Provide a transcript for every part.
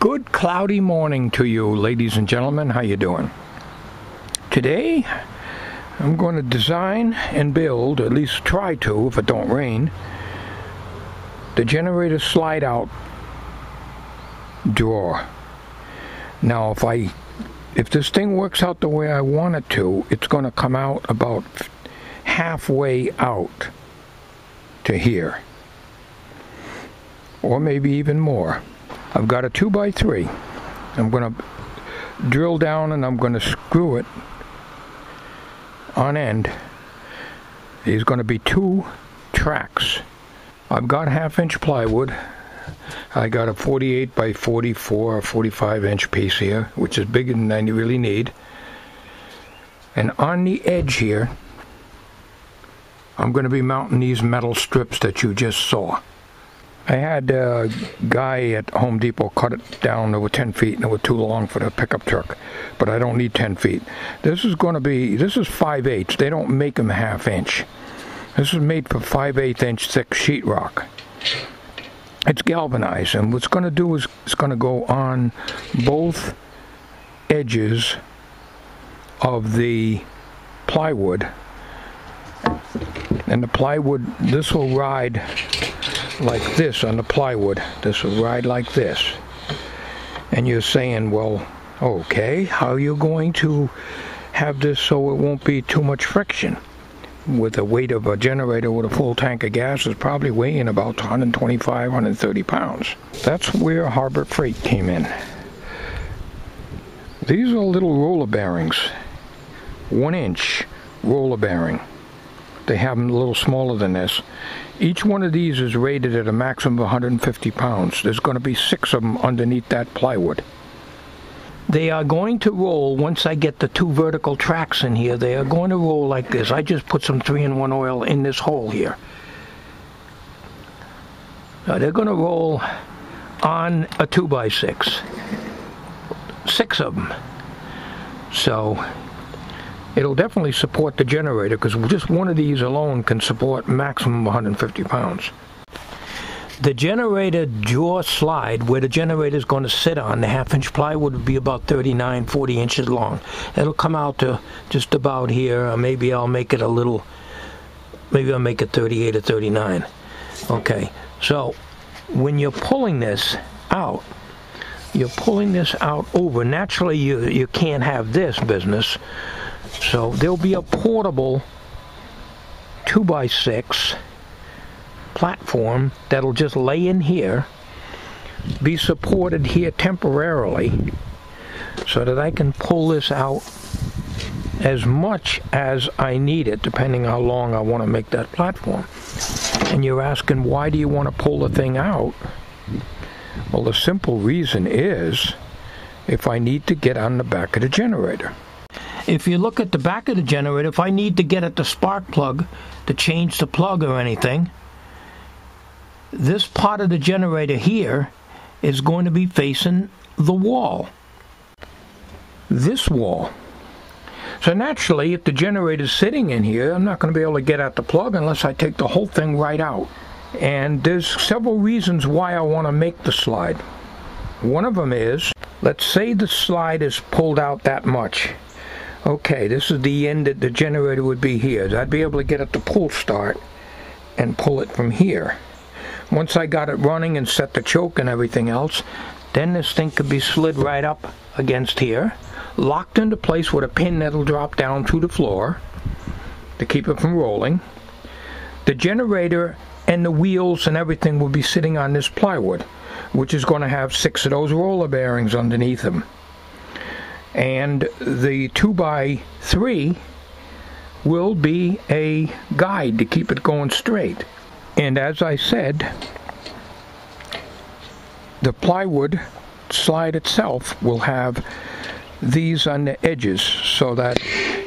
Good cloudy morning to you, ladies and gentlemen. How you doing? Today, I'm going to design and build, at least try to if it don't rain, the generator slide out drawer. Now, if I if this thing works out the way I want it to, it's going to come out about halfway out to here. Or maybe even more. I've got a 2 by 3 I'm going to drill down and I'm going to screw it on end. There's going to be two tracks. I've got half inch plywood. I got a 48 by 44 or 45 inch piece here, which is bigger than I really need. And on the edge here, I'm going to be mounting these metal strips that you just saw. I had a guy at Home Depot cut it down. over 10 feet and it was too long for the pickup truck. But I don't need 10 feet. This is going to be, this is 5 eighths. They don't make them half inch. This is made for 5 8 inch thick sheetrock. It's galvanized and what's going to do is it's going to go on both edges of the plywood and the plywood this will ride like this on the plywood. This will ride like this. And you're saying, well, okay, how are you going to have this so it won't be too much friction? With the weight of a generator with a full tank of gas is probably weighing about 125, 130 pounds. That's where Harbor Freight came in. These are little roller bearings, one inch roller bearing. They have them a little smaller than this. Each one of these is rated at a maximum of 150 pounds. There's going to be six of them underneath that plywood. They are going to roll, once I get the two vertical tracks in here, they are going to roll like this. I just put some 3-in-1 oil in this hole here. Now they're going to roll on a 2x6. Six of them. So it'll definitely support the generator because just one of these alone can support maximum 150 pounds. The generator jaw slide where the generator is going to sit on the half inch plywood would be about 39 40 inches long. It'll come out to just about here maybe I'll make it a little maybe I'll make it 38 or 39. Okay so when you're pulling this out you're pulling this out over naturally you you can't have this business so there'll be a portable 2x6 platform that'll just lay in here, be supported here temporarily, so that I can pull this out as much as I need it, depending how long I want to make that platform. And you're asking, why do you want to pull the thing out? Well, the simple reason is if I need to get on the back of the generator. If you look at the back of the generator, if I need to get at the spark plug to change the plug or anything, this part of the generator here is going to be facing the wall. This wall. So naturally, if the generator is sitting in here, I'm not going to be able to get at the plug unless I take the whole thing right out. And there's several reasons why I want to make the slide. One of them is, let's say the slide is pulled out that much Okay, this is the end that the generator would be here. I'd be able to get at the pull start and pull it from here. Once I got it running and set the choke and everything else, then this thing could be slid right up against here, locked into place with a pin that'll drop down to the floor to keep it from rolling. The generator and the wheels and everything will be sitting on this plywood, which is going to have six of those roller bearings underneath them and the 2 by 3 will be a guide to keep it going straight. And as I said, the plywood slide itself will have these on the edges so that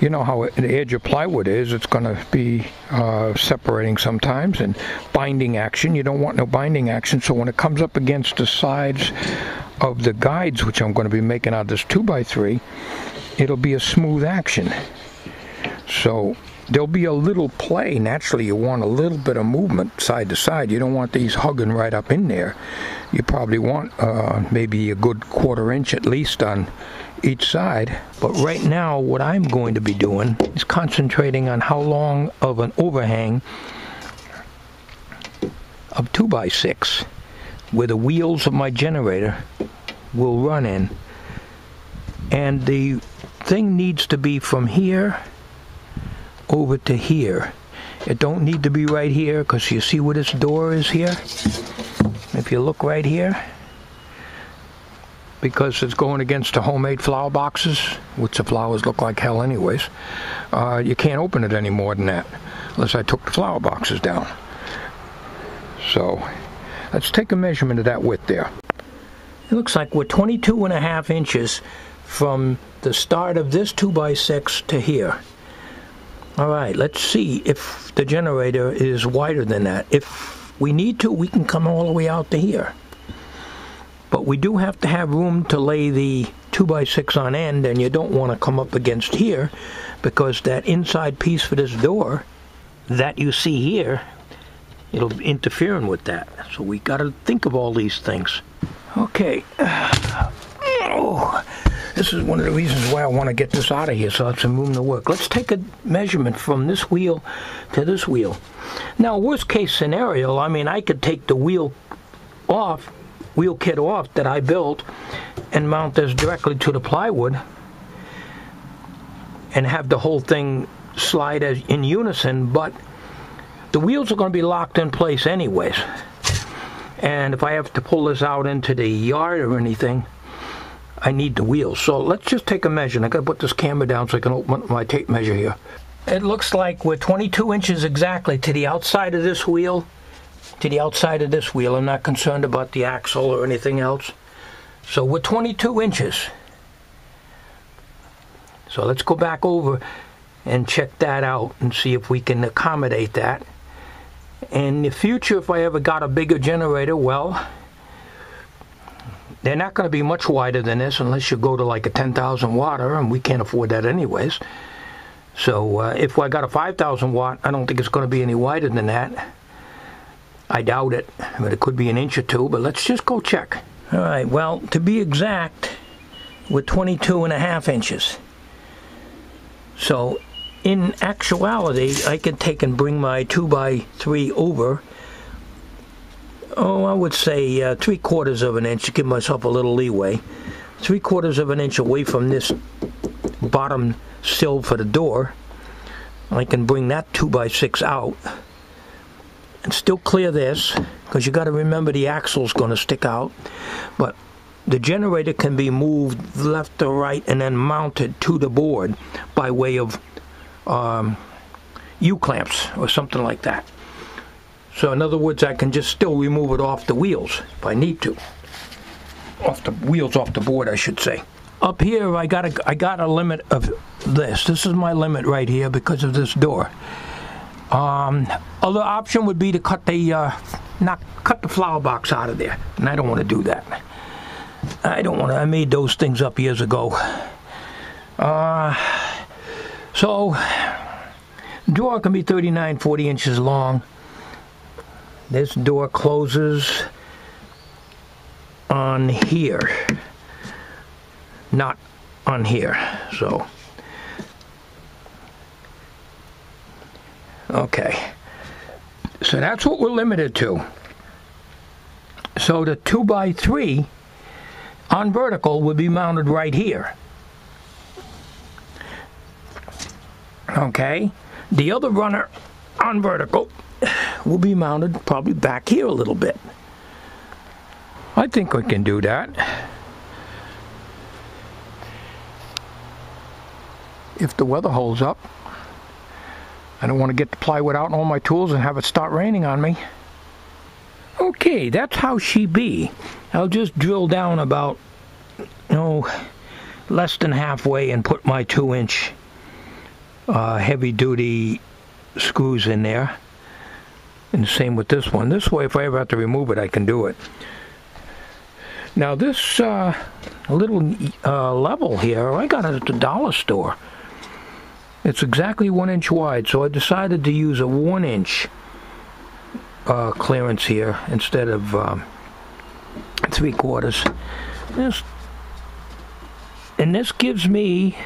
you know how the edge of plywood is it's going to be uh, separating sometimes and binding action you don't want no binding action so when it comes up against the sides of the guides which I'm going to be making out of this 2x3 it'll be a smooth action so there'll be a little play. Naturally, you want a little bit of movement side to side. You don't want these hugging right up in there. You probably want uh, maybe a good quarter inch at least on each side. But right now, what I'm going to be doing is concentrating on how long of an overhang of 2 by 6 where the wheels of my generator will run in. And the thing needs to be from here over to here. It don't need to be right here because you see where this door is here? If you look right here, because it's going against the homemade flower boxes, which the flowers look like hell anyways, uh, you can't open it any more than that unless I took the flower boxes down. So let's take a measurement of that width there. It looks like we're 22 and a half inches from the start of this 2x6 to here. All right, let's see if the generator is wider than that. If we need to, we can come all the way out to here. But we do have to have room to lay the 2x6 on end, and you don't want to come up against here because that inside piece for this door that you see here, it'll be interfering with that. So we got to think of all these things. Okay. Oh. This is one of the reasons why I want to get this out of here so I have some room to work. Let's take a measurement from this wheel to this wheel. Now, worst case scenario, I mean, I could take the wheel off, wheel kit off that I built and mount this directly to the plywood and have the whole thing slide as in unison, but the wheels are going to be locked in place anyways. And if I have to pull this out into the yard or anything, I need the wheels. So let's just take a measure. I gotta put this camera down so I can open my tape measure here. It looks like we're 22 inches exactly to the outside of this wheel, to the outside of this wheel. I'm not concerned about the axle or anything else. So we're 22 inches. So let's go back over and check that out and see if we can accommodate that. In the future, if I ever got a bigger generator, well, they're not going to be much wider than this unless you go to like a 10,000 watter, and we can't afford that anyways. So uh, if I got a 5,000 watt, I don't think it's going to be any wider than that. I doubt it, but it could be an inch or two, but let's just go check. All right, well, to be exact, we're 22 and a half inches. So in actuality, I can take and bring my 2 by 3 over oh, I would say uh, three quarters of an inch to give myself a little leeway. Three quarters of an inch away from this bottom sill for the door. I can bring that 2 by 6 out and still clear this because you got to remember the axle's going to stick out. But the generator can be moved left or right and then mounted to the board by way of um, U-clamps or something like that. So in other words, I can just still remove it off the wheels if I need to. Off the wheels off the board, I should say. Up here, I got a, I got a limit of this. This is my limit right here because of this door. Um, other option would be to cut the uh, not cut the flower box out of there, and I don't want to do that. I don't want to. I made those things up years ago. Uh, so, door can be 39, 40 inches long. This door closes on here, not on here. So, okay. So that's what we're limited to. So the 2 by 3 on vertical would be mounted right here. Okay. The other runner on vertical will be mounted probably back here a little bit. I think we can do that. If the weather holds up. I don't want to get the plywood out and all my tools and have it start raining on me. Okay, that's how she be. I'll just drill down about, know, less than halfway and put my two inch uh, heavy duty screws in there. And same with this one. This way, if I ever have to remove it, I can do it. Now this uh, little uh, level here, I got it at the dollar store. It's exactly one inch wide, so I decided to use a one inch uh, clearance here instead of um, three quarters. This, and this gives me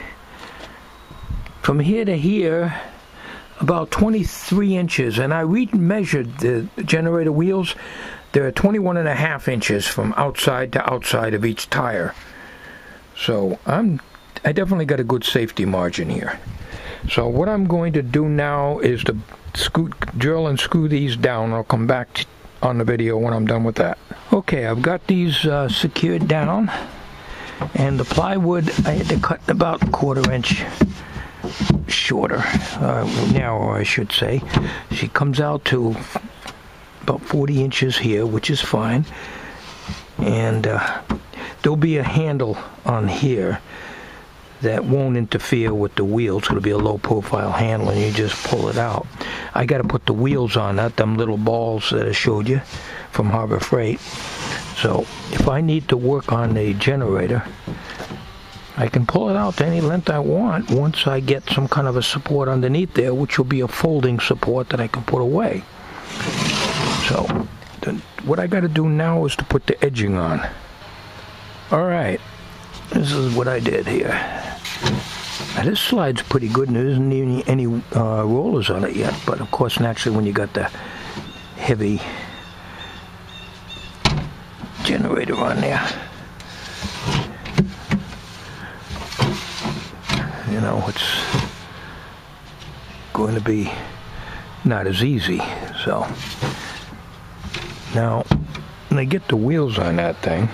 from here to here about 23 inches. And I re-measured the generator wheels. They're 21 and a half inches from outside to outside of each tire. So I'm I definitely got a good safety margin here. So what I'm going to do now is to scoot, drill and screw these down. I'll come back on the video when I'm done with that. Okay I've got these uh, secured down. And the plywood I had to cut about a quarter inch shorter, uh, narrower I should say. She comes out to about 40 inches here, which is fine. And uh, there'll be a handle on here that won't interfere with the wheels. It'll be a low profile handle and you just pull it out. I got to put the wheels on that, them little balls that I showed you from Harbor Freight. So if I need to work on the generator, I can pull it out to any length I want once I get some kind of a support underneath there, which will be a folding support that I can put away. So, what I got to do now is to put the edging on. Alright, this is what I did here. Now this slide's pretty good and there isn't even any uh, rollers on it yet, but of course naturally when you got the heavy generator on there, you know, it's going to be not as easy. So now, when I get the wheels on that thing,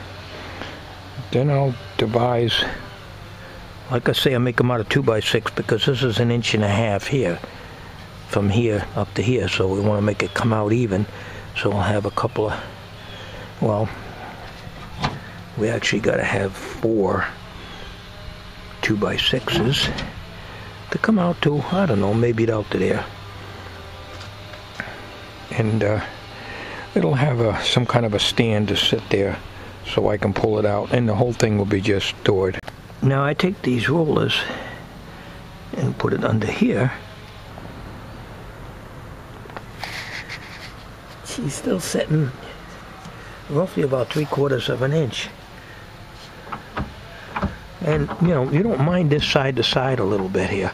then I'll devise, like I say, I make them out of 2x6 because this is an inch and a half here, from here up to here, so we want to make it come out even. So I'll have a couple of, well, we actually got to have four two by sixes to come out to, I don't know, maybe out to there. And uh, it'll have a, some kind of a stand to sit there so I can pull it out and the whole thing will be just stored. Now I take these rollers and put it under here. She's still sitting roughly about three quarters of an inch. And, you know, you don't mind this side to side a little bit here.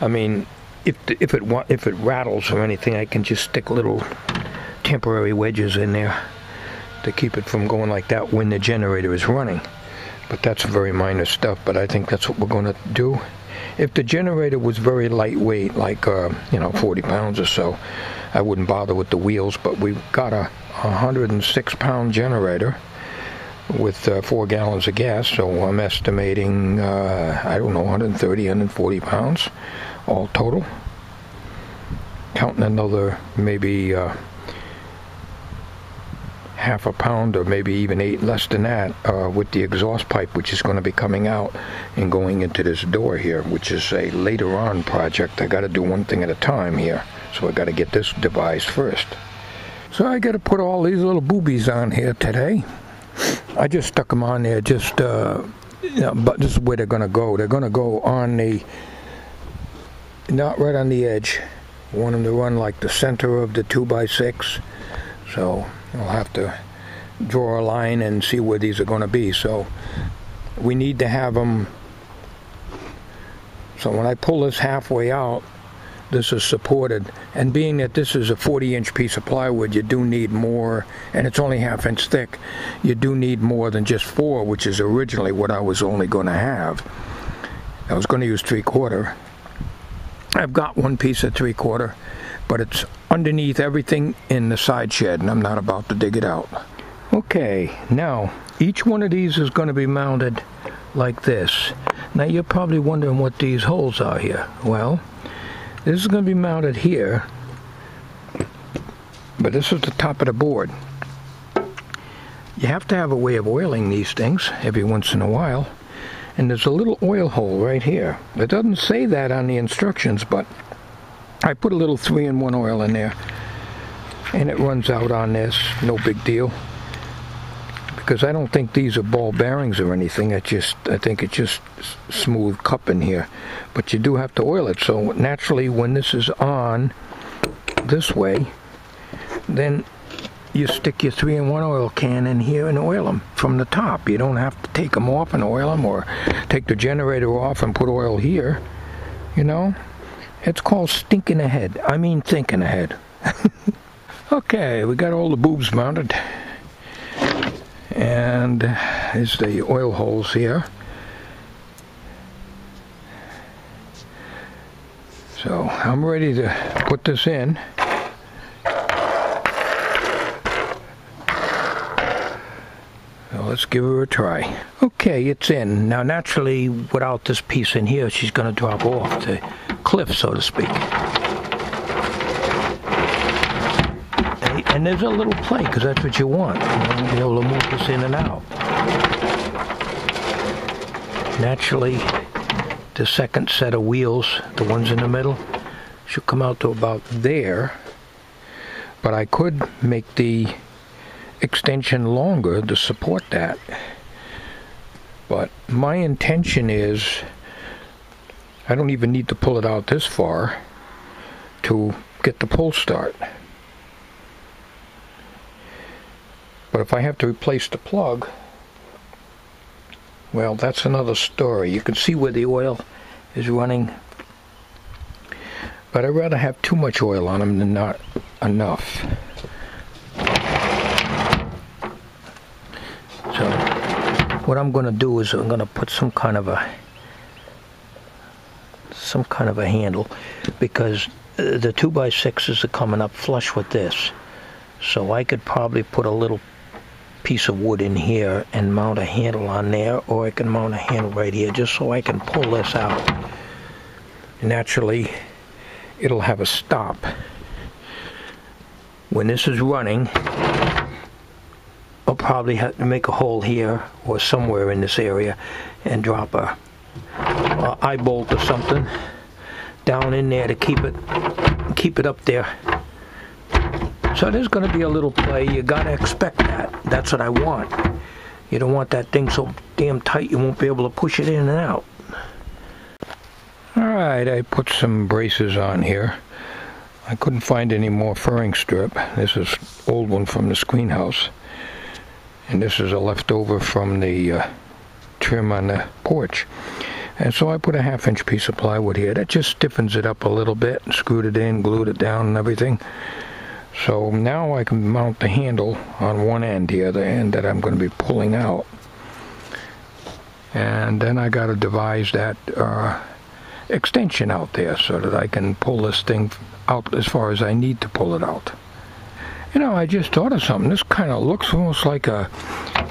I mean, if, if, it, if it rattles or anything, I can just stick little temporary wedges in there to keep it from going like that when the generator is running. But that's very minor stuff, but I think that's what we're going to do. If the generator was very lightweight, like, uh, you know, 40 pounds or so, I wouldn't bother with the wheels, but we've got a 106 pound generator with uh, four gallons of gas, so I'm estimating, uh, I don't know, 130, 140 pounds all total. Counting another maybe uh, half a pound or maybe even eight less than that uh, with the exhaust pipe which is going to be coming out and going into this door here which is a later on project. I got to do one thing at a time here so I got to get this device first. So I got to put all these little boobies on here today I just stuck them on there just uh, you know, but this is where they're gonna go. They're gonna go on the not right on the edge. I want them to run like the center of the 2x6 so I'll have to draw a line and see where these are going to be. So we need to have them so when I pull this halfway out this is supported. And being that this is a 40 inch piece of plywood, you do need more, and it's only half inch thick, you do need more than just four, which is originally what I was only going to have. I was going to use three quarter. I've got one piece of three quarter, but it's underneath everything in the side shed, and I'm not about to dig it out. Okay, now each one of these is going to be mounted like this. Now you're probably wondering what these holes are here. Well, this is going to be mounted here, but this is the top of the board. You have to have a way of oiling these things every once in a while. And there's a little oil hole right here. It doesn't say that on the instructions, but I put a little 3-in-1 oil in there. And it runs out on this, no big deal. Because I don't think these are ball bearings or anything. I just I think it's just smooth cup in here, but you do have to oil it. So naturally, when this is on this way, then you stick your three-in-one oil can in here and oil them from the top. You don't have to take them off and oil them, or take the generator off and put oil here. You know, it's called stinking ahead. I mean thinking ahead. okay, we got all the boobs mounted and is the oil holes here. So I'm ready to put this in. Let's give her a try. Okay, it's in. Now naturally, without this piece in here, she's going to drop off the cliff, so to speak. And- there's a little play, because that's what you want. You know, be able to move this in and out. Naturally, the second set of wheels, the ones in the middle, should come out to about there. But I could make the extension longer to support that. But my intention is I don't even need to pull it out this far to get the pull start. But if I have to replace the plug, well, that's another story. You can see where the oil is running. But I'd rather have too much oil on them than not enough. So, what I'm going to do is I'm going to put some kind of a some kind of a handle because the 2 by 6s are coming up flush with this. So I could probably put a little piece of wood in here and mount a handle on there or I can mount a handle right here just so I can pull this out. Naturally, it'll have a stop. When this is running, I'll probably have to make a hole here or somewhere in this area and drop a, a eye bolt or something down in there to keep it keep it up there. So there's going to be a little play. You got to expect that. That's what I want. You don't want that thing so damn tight you won't be able to push it in and out. Alright, I put some braces on here. I couldn't find any more furring strip. This is old one from the screen house. And this is a leftover from the uh, trim on the porch. And so I put a half inch piece of plywood here. That just stiffens it up a little bit. Screwed it in, glued it down and everything. So now I can mount the handle on one end, the other end that I'm going to be pulling out. And then I got to devise that uh, extension out there so that I can pull this thing out as far as I need to pull it out. You know, I just thought of something. This kind of looks almost like a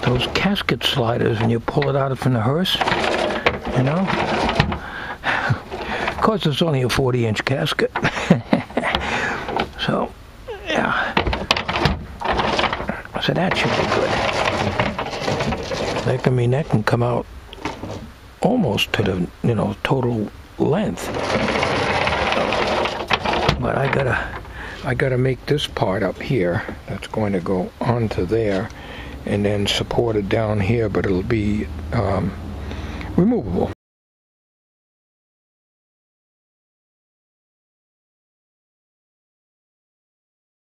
those casket sliders when you pull it out from the hearse. You know? of course, it's only a 40-inch casket. so, yeah. So that should be good. That can mean that can come out almost to the you know total length. But I gotta I gotta make this part up here that's going to go onto there and then supported down here, but it'll be um, removable.